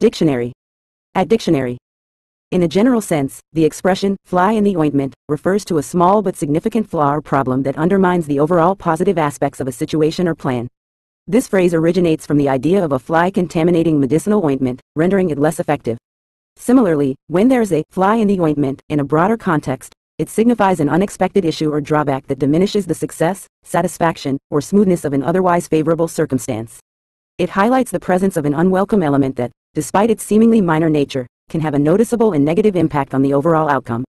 Dictionary. At dictionary. In a general sense, the expression, fly in the ointment, refers to a small but significant flaw or problem that undermines the overall positive aspects of a situation or plan. This phrase originates from the idea of a fly contaminating medicinal ointment, rendering it less effective. Similarly, when there is a fly in the ointment in a broader context, it signifies an unexpected issue or drawback that diminishes the success, satisfaction, or smoothness of an otherwise favorable circumstance. It highlights the presence of an unwelcome element that, despite its seemingly minor nature, can have a noticeable and negative impact on the overall outcome.